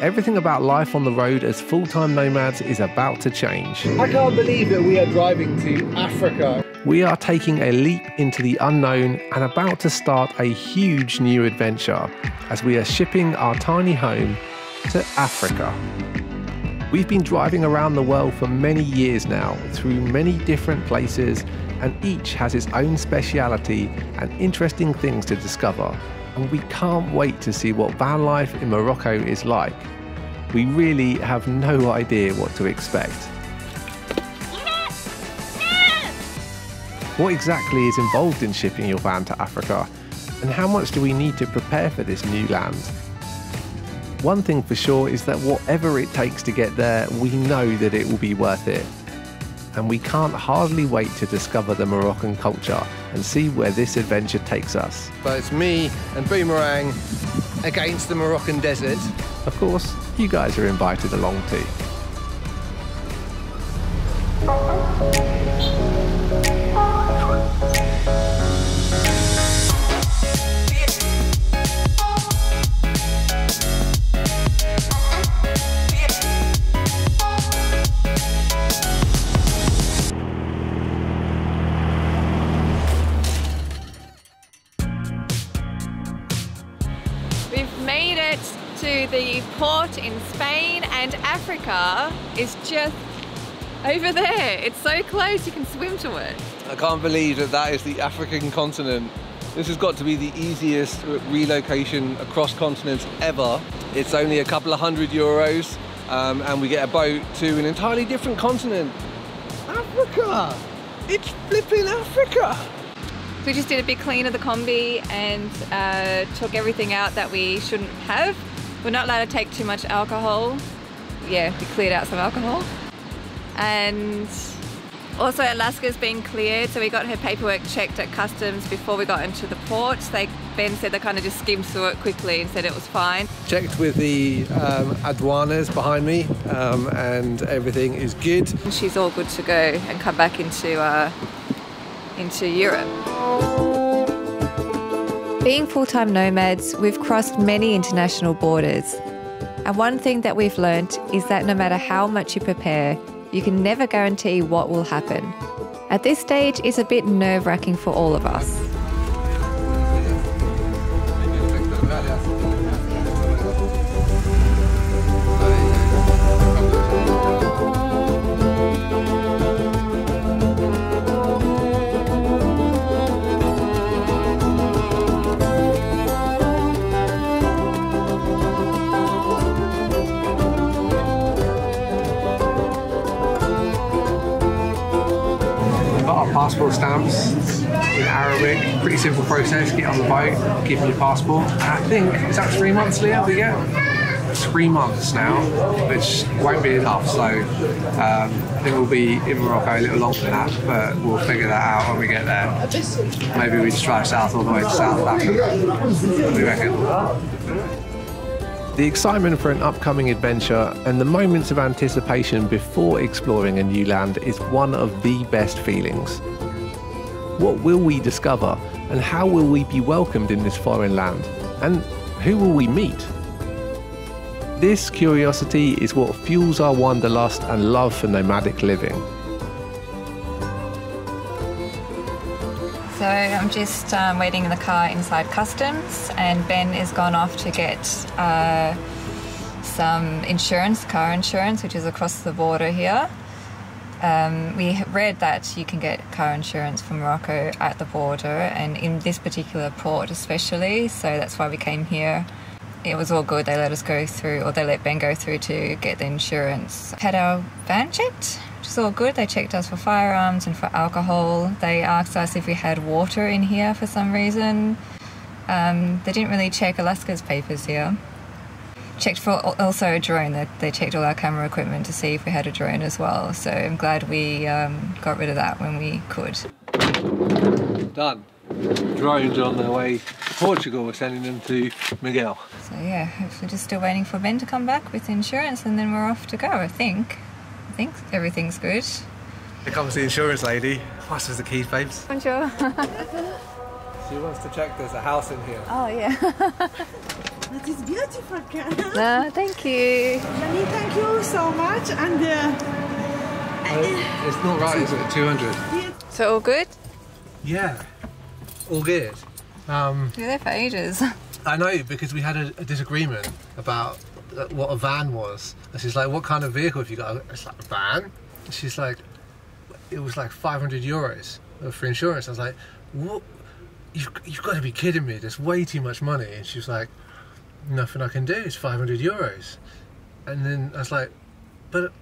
everything about life on the road as full time nomads is about to change. I can't believe that we are driving to Africa. We are taking a leap into the unknown and about to start a huge new adventure as we are shipping our tiny home to Africa. We've been driving around the world for many years now through many different places, and each has its own speciality and interesting things to discover. And we can't wait to see what van life in Morocco is like. We really have no idea what to expect. What exactly is involved in shipping your van to Africa? And how much do we need to prepare for this new land? One thing for sure is that whatever it takes to get there, we know that it will be worth it. And we can't hardly wait to discover the Moroccan culture and see where this adventure takes us. So it's me and Boomerang against the Moroccan desert. Of course, you guys are invited along too. Africa is just over there. It's so close you can swim to it. I can't believe that that is the African continent. This has got to be the easiest relocation across continents ever. It's only a couple of hundred euros um, and we get a boat to an entirely different continent. Africa! It's flipping Africa! We just did a big clean of the Kombi and uh, took everything out that we shouldn't have. We're not allowed to take too much alcohol. Yeah, we cleared out some alcohol. And also Alaska's been cleared, so we got her paperwork checked at customs before we got into the port. They Ben said they kind of just skimmed through it quickly and said it was fine. Checked with the um, aduanas behind me um, and everything is good. And she's all good to go and come back into uh, into Europe. Being full-time nomads, we've crossed many international borders. And one thing that we've learned is that no matter how much you prepare, you can never guarantee what will happen. At this stage, it's a bit nerve-wracking for all of us. Passport stamps in Arabic. Pretty simple process. Get on the boat, give me your passport. And I think is that three months, Leah? We get three months now, which won't be enough. So um, I think we'll be in Morocco a little longer than that, but we'll figure that out when we get there. Maybe we just drive south all the way to South Africa. You reckon? The excitement for an upcoming adventure and the moments of anticipation before exploring a new land is one of the best feelings. What will we discover and how will we be welcomed in this foreign land? And who will we meet? This curiosity is what fuels our wanderlust and love for nomadic living. So I'm just um, waiting in the car inside customs, and Ben is gone off to get uh, some insurance, car insurance, which is across the border here. Um, we read that you can get car insurance from Morocco at the border, and in this particular port especially. So that's why we came here. It was all good. They let us go through, or they let Ben go through to get the insurance. Had our van checked, which is all good. They checked us for firearms and for alcohol. They asked us if we had water in here for some reason. Um, they didn't really check Alaska's papers here. Checked for also a drone. They, they checked all our camera equipment to see if we had a drone as well. So I'm glad we um, got rid of that when we could. Done. Drones on their way to Portugal. We're sending them to Miguel. So yeah, we're just still waiting for Ben to come back with insurance, and then we're off to go. I think. I think everything's good. Here comes the insurance lady. Pass us the keys, babes. Bonjour. She wants to check there's a house in here. oh yeah. That is beautiful car. No, thank you. Lenny, thank you so much. And uh, It's not right, is it? 200. So all good? Yeah. All good. Um, You're there for ages. I know because we had a, a disagreement about uh, what a van was. And she's like, "What kind of vehicle have you got?" It's like a van. And she's like, "It was like 500 euros for insurance." I was like, "What? You've, you've got to be kidding me! There's way too much money." And she was like, "Nothing I can do. It's 500 euros." And then I was like, "But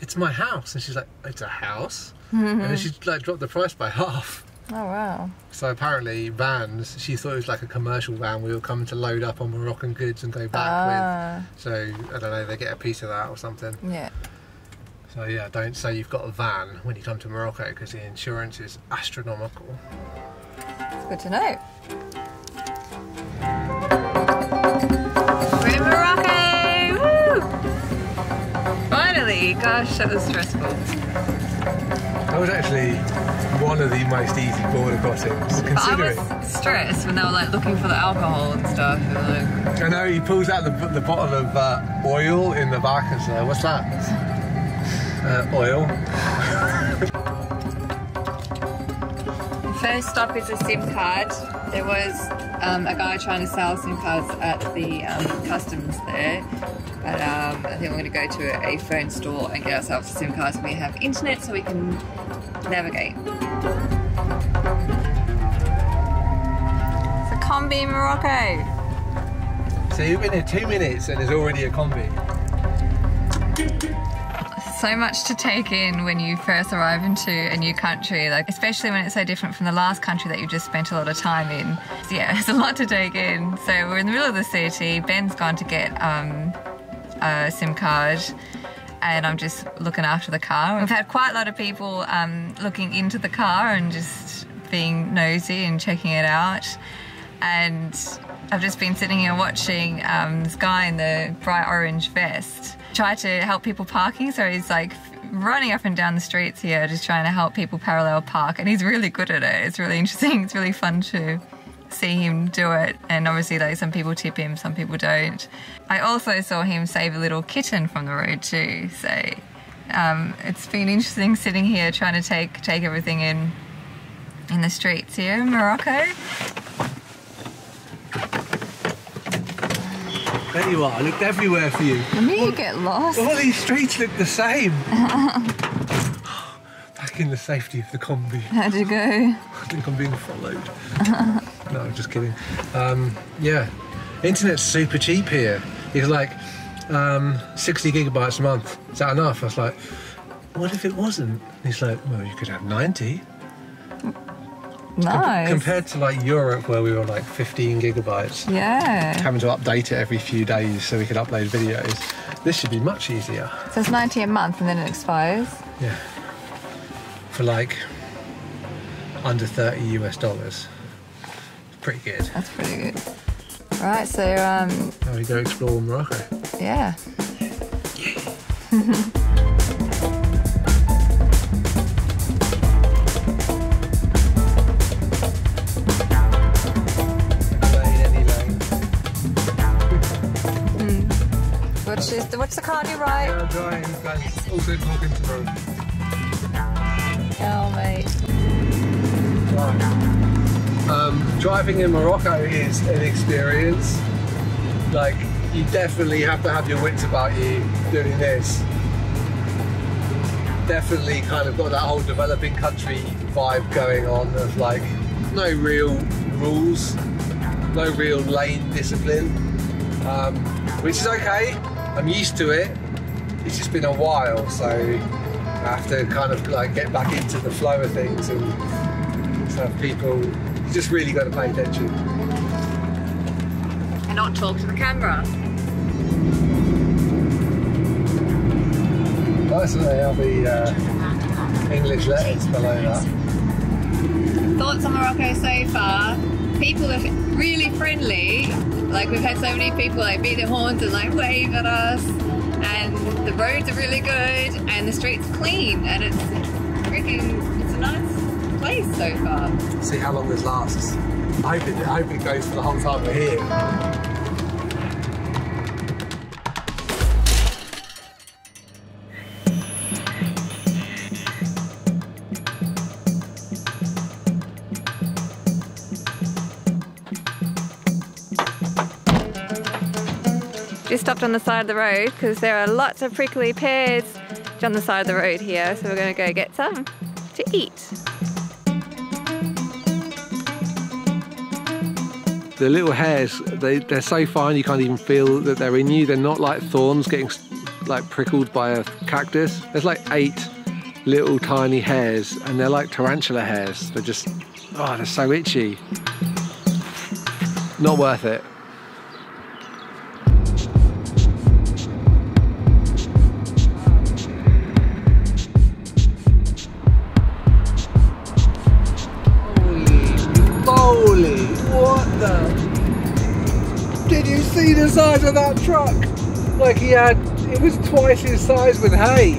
it's my house." And she's like, "It's a house." and then she like dropped the price by half. Oh wow. So apparently vans, she thought it was like a commercial van we were coming to load up on Moroccan goods and go back Ah, with. So I don't know, they get a piece of that or something. yeah. So yeah, don't say you've got a van when you come to Morocco because the insurance is astronomical. It's good to know. Gosh, that was stressful. That was actually one of the most easy border crossings. But I Considering, was stressed when they were like looking for the alcohol and stuff. And, like, I know he pulls out the, the bottle of uh, oil in the back and says, "What's that?" Uh, oil. First stop is a SIM card. There was um, a guy trying to sell SIM cards at the um, customs there, but um, I think we're going to go to a phone store and get ourselves a SIM card so we have internet so we can navigate. It's a Kombi in Morocco. So you've been here two minutes and there's already a Kombi. so much to take in when you first arrive into a new country, like especially when it's so different from the last country that you've just spent a lot of time in. So yeah, it's a lot to take in. So we're in the middle of the city. Ben's gone to get um, a SIM card. And I'm just looking after the car. We've had quite a lot of people um, looking into the car and just being nosy and checking it out. And I've just been sitting here watching um, this guy in the bright orange vest try to help people parking. So he's like running up and down the streets here, just trying to help people parallel park. And he's really good at it. It's really interesting. It's really fun to see him do it. And obviously, like some people tip him, some people don't. I also saw him save a little kitten from the road too. So um, it's been interesting sitting here trying to take take everything in in the streets here in Morocco. There you are. I looked everywhere for you. I mean, you get lost. All these streets look the same. Back in the safety of the Kombi. How'd you go? I think I'm being followed. no, I'm just kidding. Um, yeah, internet's super cheap here. It's like um, 60 gigabytes a month. Is that enough? I was like, what if it wasn't? He's like, well, you could have 90. Nice. Compared to like Europe, where we were like 15 gigabytes, yeah. having to update it every few days so we could upload videos. This should be much easier. So it's 90 a month and then it expires. Yeah. For like under 30 US dollars. Pretty good. That's pretty good. Right, so um, Now we go explore Morocco. yeah. Lane, any lane. What's, the car on your right? Yeah, Brian, guys, also talking to road. Driving in Morocco is an experience. Like, you definitely have to have your wits about you doing this. Definitely kind of got that whole developing country vibe going on of like no real rules, no real lane discipline, um, which is okay. I'm used to it. It's just been a while, so I have to kind of like get back into the flow of things and so people just really got to pay attention. And not talk to the camera. Nice, it? Have the uh, English letters below that. Thoughts on Morocco so far? People are really friendly. Like we've had so many people like beat their horns and like wave at us. And the roads are really good and the streets clean and it's freaking so far. See how long this lasts. I hope it, I hope it goes for the whole time we're here. Just stopped on the side of the road because there are lots of prickly pears on the side of the road here, so we're going to go get some to eat. The little hairs, they, they're so fine you can't even feel that they're in you. They're not like thorns getting like prickled by a cactus. There's like eight little tiny hairs and they're like tarantula hairs. They're just, oh, they're so itchy. Not worth it. See the size of that truck? Like he had, it was twice his size with hay.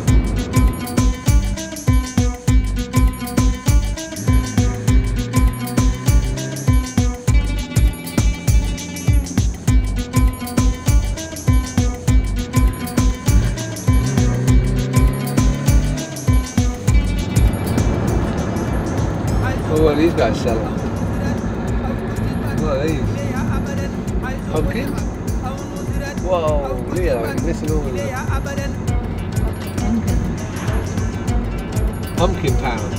Oh, what are these guys selling? Leo, you're missing all of them. Pumpkin pound.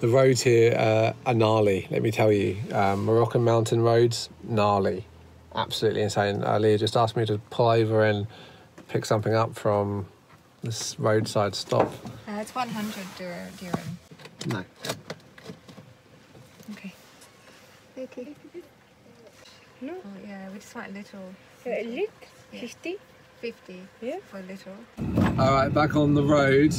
The roads here uh, are gnarly, let me tell you. Um, Moroccan mountain roads, gnarly. Absolutely insane. Uh, Leah just asked me to pull over and pick something up from this roadside stop. Uh, it's 100 dir- dirham. No. Okay. Okay. No. Oh, yeah, we just want a little. Uh, lit, Yeah. 50. 50 Yeah. for little. All right, back on the road.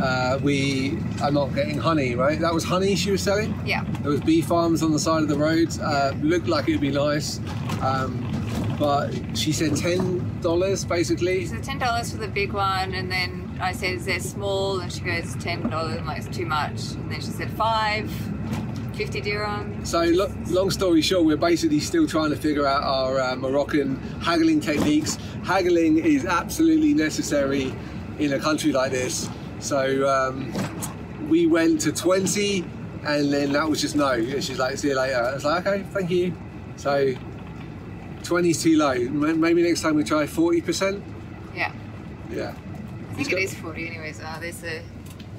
Uh, we are not getting honey, right? That was honey she was selling. Yeah. There was bee farms on the side of the road. Uh, looked like it'd be nice, um, but she said ten dollars basically. So ten dollars for the big one, and then I said, "Is there small?" And she goes, ten dollars. I'm like, "It's too much." And then she said five, 50 dirham. So, lo- long story short, we're basically still trying to figure out our uh, Moroccan haggling techniques. Haggling is absolutely necessary in a country like this. So, um, we went to 20, and then that was just no. And she's like, see you later. I was like, okay, thank you. So, 20 is too low. Maybe next time we try 40%. Yeah, Yeah. I think it is forty. Anyways, uh, there's a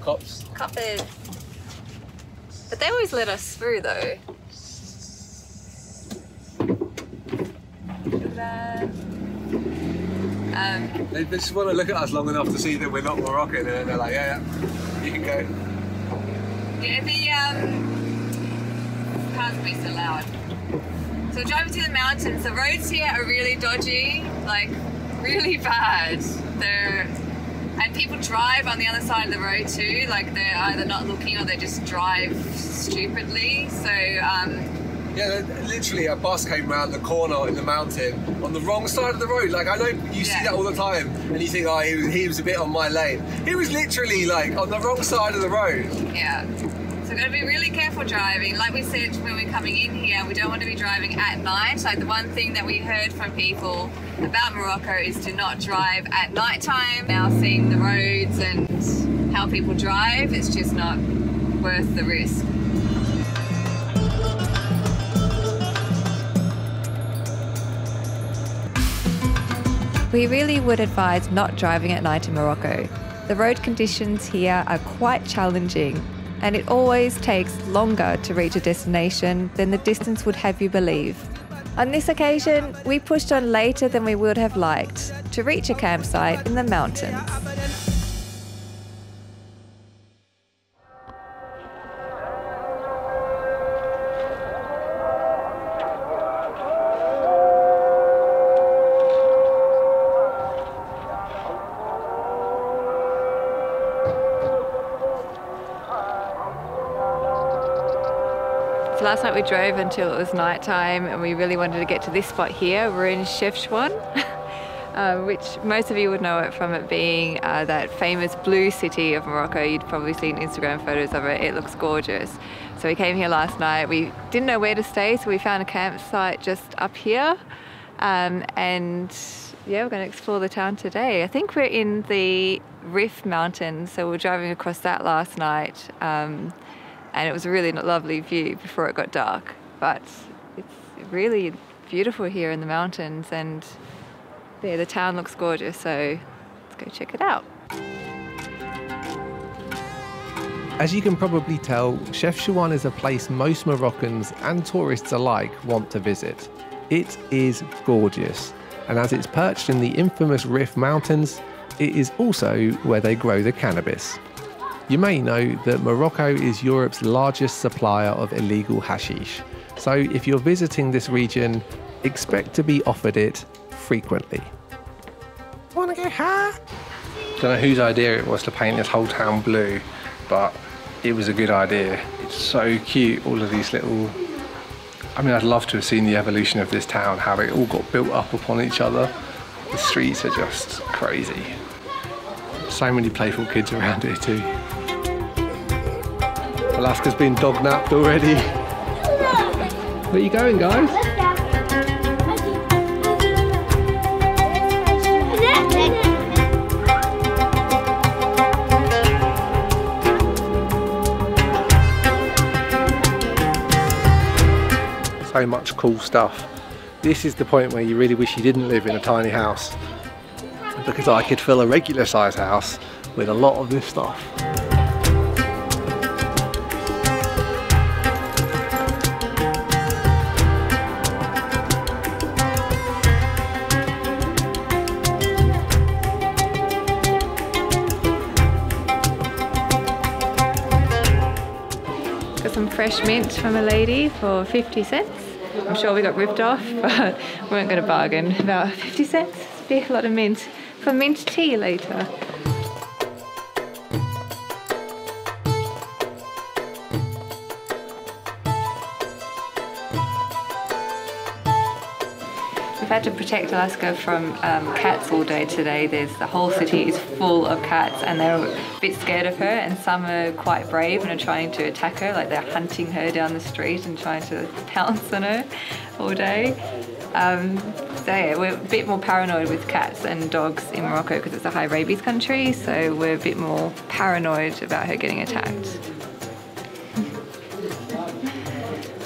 Cops. couple. But they always let us through though. Um, They just want to look at us long enough to see that we're not Moroccan, and then they're like, yeah, yeah, you can go. Yeah, the um, can't be so loud. So we're driving through the mountains. The roads here are really dodgy, like really bad. They're and people drive on the other side of the road too. Like they're either not looking or they just drive stupidly. So um, Yeah, literally a bus came round the corner in the mountain on the wrong side of the road. Like I know you see Yeah. that all the time, and you think, oh, he was, he was a bit on my lane. He was literally like on the wrong side of the road. yeah. We're going to be really careful driving. Like we said when we're coming in here, we don't want to be driving at night. Like the one thing that we heard from people about Morocco is to not drive at night time. Now seeing the roads and how people drive, it's just not worth the risk. We really would advise not driving at night in Morocco. The road conditions here are quite challenging, and it always takes longer to reach a destination than the distance would have you believe. On this occasion, we pushed on later than we would have liked to reach a campsite in the mountains. Last night we drove until it was night time and we really wanted to get to this spot here. We're in Chefchaouen, uh, which most of you would know it from it being uh, that famous blue city of Morocco. You'd probably seen Instagram photos of it. It looks gorgeous. So we came here last night. We didn't know where to stay, so we found a campsite just up here. Um, and yeah, we're going to explore the town today. I think we're in the Rif Mountains, so we we're driving across that last night. Um, and it was a really lovely view before it got dark. but it's really beautiful here in the mountains and yeah, the town looks gorgeous, so let's go check it out. As you can probably tell, Chefchaouen is a place most Moroccans and tourists alike want to visit. It is gorgeous, and as it's perched in the infamous Rif Mountains, it is also where they grow the cannabis. You may know that Morocco is Europe's largest supplier of illegal hashish, so if you're visiting this region, expect to be offered it frequently. Wanna go high? Don't know whose idea it was to paint this whole town blue, but it was a good idea. It's so cute, all of these little. I mean, I'd love to have seen the evolution of this town, how it all got built up upon each other. The streets are just crazy. So many playful kids around here, too. Alaska's been dog napped already. Where are you going, guys? so much cool stuff. This is the point where you really wish you didn't live in a tiny house because I could fill a regular size house with a lot of this stuff. Fresh mint from a lady for 50 cents. I'm sure we got ripped off, but we weren't going to bargain. About 50 cents, be a lot of mint for mint tea later. We've had to protect Alaska from um, cats all day today. There's the whole city is full of cats, and they're a bit scared of her. And some are quite brave and are trying to attack her, like they're hunting her down the street and trying to pounce on her all day. Um, so yeah, we're a bit more paranoid with cats and dogs in Morocco because it's a high rabies country. So we're a bit more paranoid about her getting attacked.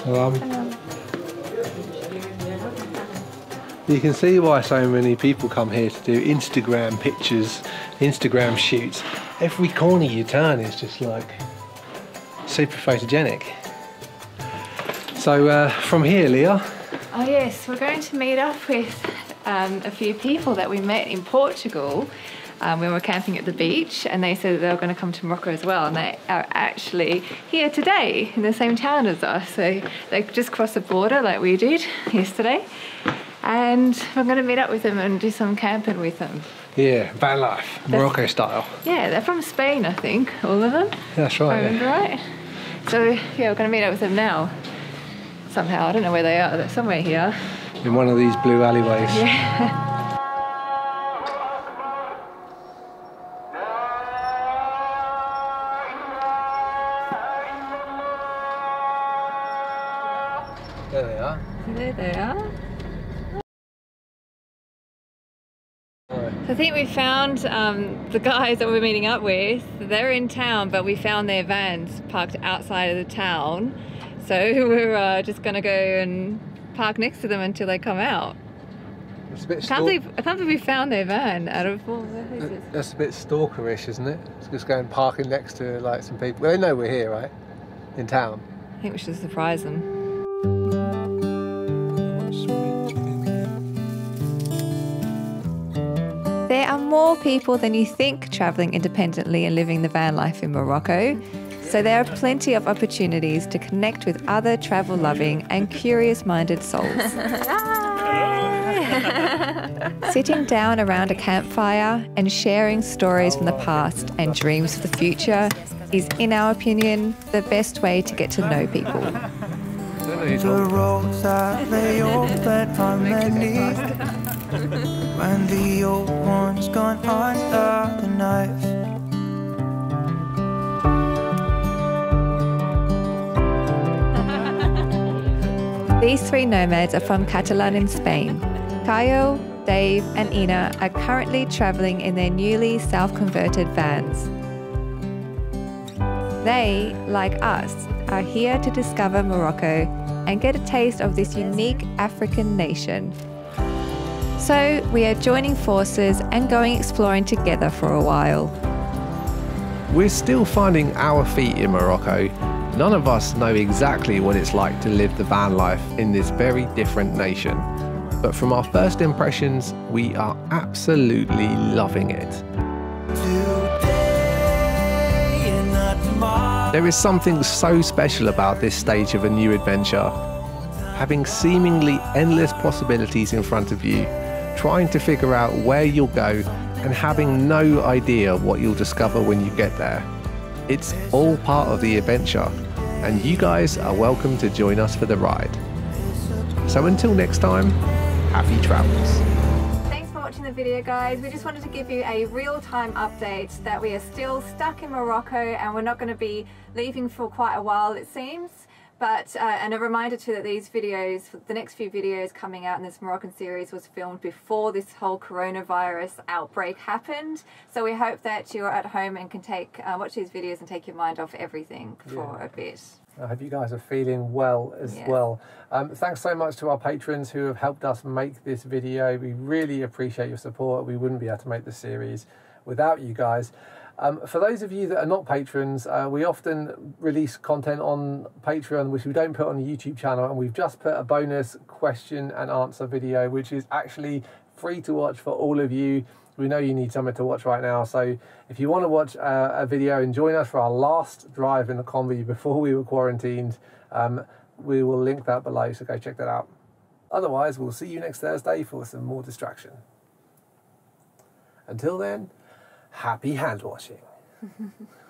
Um, you can see why so many people come here to do Instagram pictures, Instagram shoots. Every corner you turn is just like super photogenic. So uh, from here, Leah, Oh yes, we're going to meet up with um, a few people that we met in Portugal um, when we were camping at the beach, and they said they were going to come to Morocco as well, and they are actually here today in the same town as us. So they just crossed the border like we did yesterday, and we're going to meet up with them and do some camping with them. yeah, van life, Morocco style. Yeah, they're from Spain, I think, all of them. That's if I right. remember Yeah. right. So yeah, we're going to meet up with them now. Somehow, I don't know where they are. They're somewhere here. In one of these blue alleyways. Yeah. There they are. There they are. Think we found um, the guys that we're meeting up with. They're in town, but we found their vans parked outside of the town. So we're uh, just gonna go and park next to them until they come out. It's a bit I can't believe I can't believe we found their van out of all the places. That's a bit stalkerish, isn't it? It's just going parking next to like some people. Well, they know we're here, right? In town. I think we should surprise them. Are more people than you think travelling independently and living the van life in Morocco. So there are plenty of opportunities to connect with other travel loving and curious minded souls. Sitting down around a campfire and sharing stories from the past and dreams for the future is, in our opinion, the best way to get to know people. The roads that lay open on many When the old one's gone under the knife These three nomads are from Catalan in Spain. Kyle, Dave, and Ina are currently travelling in their newly self converted vans. They, like us, are here to discover Morocco and get a taste of this unique African nation. So, we are joining forces and going exploring together for a while. We're still finding our feet in Morocco. None of us know exactly what it's like to live the van life in this very different nation. But from our first impressions, we are absolutely loving it. There is something so special about this stage of a new adventure. Having seemingly endless possibilities in front of you, trying to figure out where you'll go, and having no idea what you'll discover when you get there. It's all part of the adventure, and you guys are welcome to join us for the ride. So until next time, happy travels. Thanks for watching the video guys. We just wanted to give you a real-time update that we are still stuck in Morocco and we're not going to be leaving for quite a while it seems. But, uh, and a reminder too that these videos, the next few videos coming out in this Moroccan series was filmed before this whole coronavirus outbreak happened. So we hope that you're at home and can take, uh, watch these videos and take your mind off everything for a bit. I hope you guys are feeling well as Yeah. well. Um, thanks so much to our patrons who have helped us make this video. We really appreciate your support. We wouldn't be able to make the series without you guys. Um, for those of you that are not patrons, uh, we often release content on Patreon which we don't put on the YouTube channel, and we've just put a bonus question and answer video which is actually free to watch for all of you. We know you need something to watch right now, so if you want to watch uh, a video and join us for our last drive in the Kombi before we were quarantined, um, we will link that below, so go check that out. Otherwise, we'll see you next Thursday for some more distraction. Until then, happy hand washing.